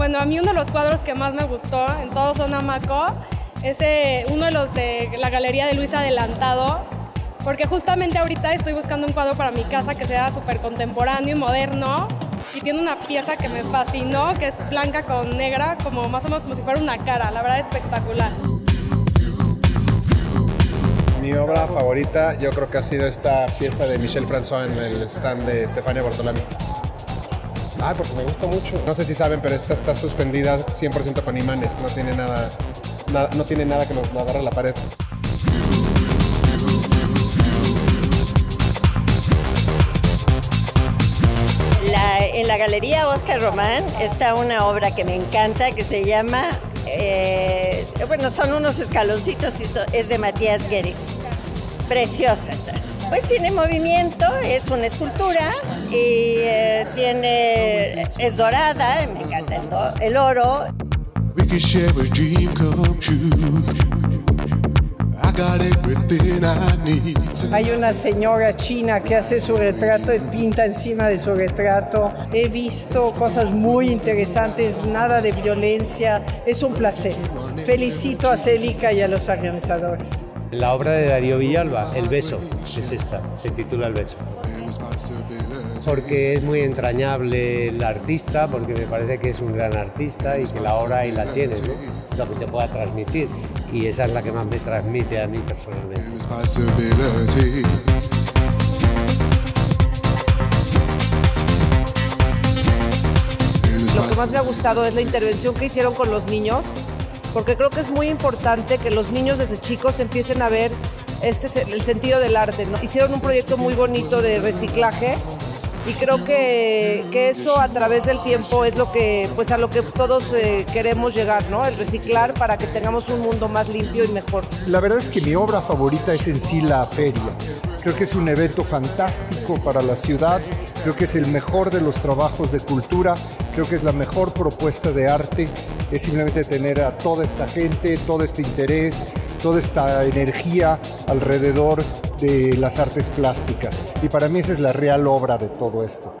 Bueno, a mí uno de los cuadros que más me gustó en todo Zona Maco es eh, uno de los de la Galería de Luis Adelantado, porque justamente ahorita estoy buscando un cuadro para mi casa que sea súper contemporáneo y moderno y tiene una pieza que me fascinó, que es blanca con negra, como más o menos como si fuera una cara, la verdad espectacular. Mi obra favorita yo creo que ha sido esta pieza de Michel François en el stand de Stefania Bortolami. Ah, porque me gusta mucho. No sé si saben, pero esta está suspendida 100% con imanes, no tiene nada, nada, no tiene nada que nos agarre a la pared. en la Galería Oscar Román está una obra que me encanta que se llama, eh, bueno, son unos escaloncitos y es de Matías Geritz. Preciosa está. Pues tiene movimiento, es una escultura y eh, tiene, es dorada, me encanta el, el oro. Hay una señora china que hace su retrato y pinta encima de su retrato. He visto cosas muy interesantes, nada de violencia. Es un placer. Felicito a Célica y a los organizadores. La obra de Darío Villalba, El beso, es esta, se titula El beso. Porque es muy entrañable el artista, porque me parece que es un gran artista y que la obra ahí la tiene, ¿no? lo que te pueda transmitir. Y esa es la que más me transmite a mí personalmente. Lo que más me ha gustado es la intervención que hicieron con los niños porque creo que es muy importante que los niños desde chicos empiecen a ver este el sentido del arte. Hicieron un proyecto muy bonito de reciclaje y creo que, eso a través del tiempo es lo que pues a lo que todos eh, queremos llegar, ¿no? El reciclar para que tengamos un mundo más limpio y mejor. La verdad es que mi obra favorita es en sí la feria. Creo que es un evento fantástico para la ciudad, creo que es el mejor de los trabajos de cultura, creo que es la mejor propuesta de arte, es simplemente tener a toda esta gente, todo este interés, toda esta energía alrededor de las artes plásticas. Y para mí esa es la real obra de todo esto.